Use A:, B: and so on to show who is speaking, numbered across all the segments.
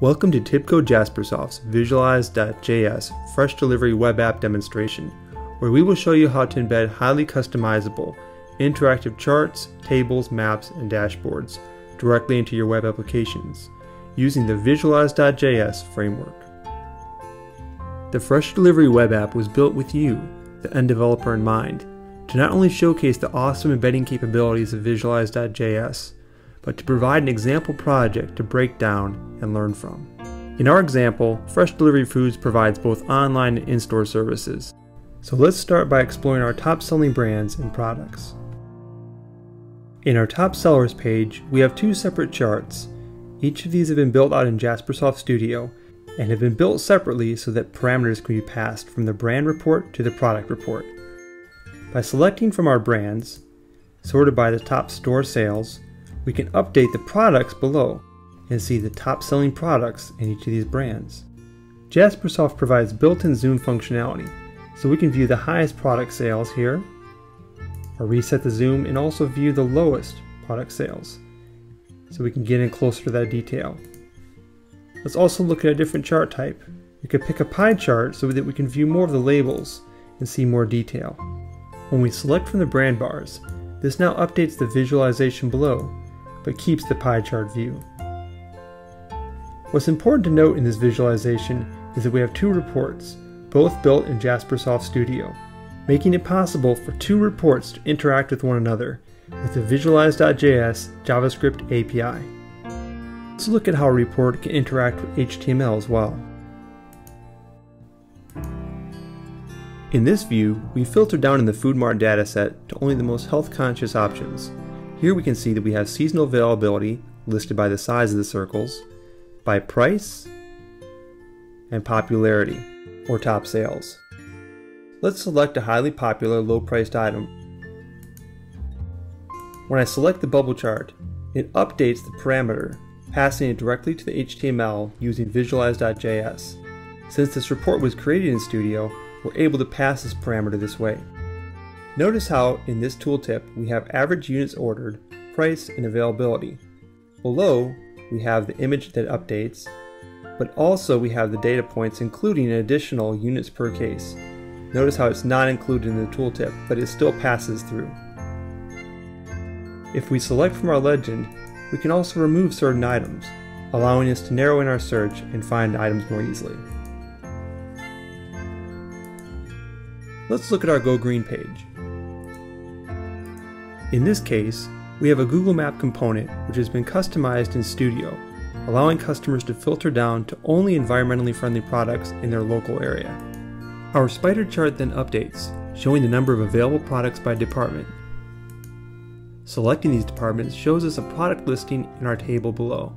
A: Welcome to TIBCO Jaspersoft's Visualize.js Fresh Delivery web app demonstration, where we will show you how to embed highly customizable, interactive charts, tables, maps, and dashboards directly into your web applications using the Visualize.js framework. The Fresh Delivery web app was built with you, the end developer, in mind, to not only showcase the awesome embedding capabilities of Visualize.js, but to provide an example project to break down and learn from. In our example, Fresh Delivery Foods provides both online and in-store services. So let's start by exploring our top selling brands and products. In our top sellers page, we have two separate charts. Each of these have been built out in Jaspersoft Studio and have been built separately so that parameters can be passed from the brand report to the product report. By selecting from our brands, sorted by the top store sales, we can update the products below and see the top selling products in each of these brands. Jaspersoft provides built-in zoom functionality, so we can view the highest product sales here, or reset the zoom and also view the lowest product sales, so we can get in closer to that detail. Let's also look at a different chart type. We could pick a pie chart so that we can view more of the labels and see more detail. When we select from the brand bars, this now updates the visualization below but keeps the pie chart view. What's important to note in this visualization is that we have two reports, both built in Jaspersoft Studio, making it possible for two reports to interact with one another with the Visualize.js JavaScript API. Let's look at how a report can interact with HTML as well. In this view, we filter down in the Food Mart dataset to only the most health-conscious options, here we can see that we have seasonal availability listed by the size of the circles, by price, and popularity, or top sales. Let's select a highly popular low-priced item. When I select the bubble chart, it updates the parameter, passing it directly to the HTML using Visualize.js. Since this report was created in Studio, we're able to pass this parameter this way. Notice how in this tooltip we have average units ordered, price, and availability. Below we have the image that updates, but also we have the data points including additional units per case. Notice how it's not included in the tooltip, but it still passes through. If we select from our legend, we can also remove certain items, allowing us to narrow in our search and find items more easily. Let's look at our Go Green page. In this case, we have a Google Map component which has been customized in Studio, allowing customers to filter down to only environmentally friendly products in their local area. Our spider chart then updates, showing the number of available products by department. Selecting these departments shows us a product listing in our table below.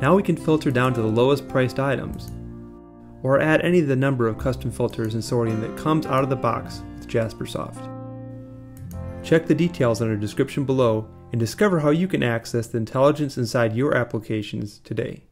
A: Now we can filter down to the lowest priced items, or add any of the number of custom filters and sorting that comes out of the box with Jaspersoft. Check the details in our description below and discover how you can access the intelligence inside your applications today.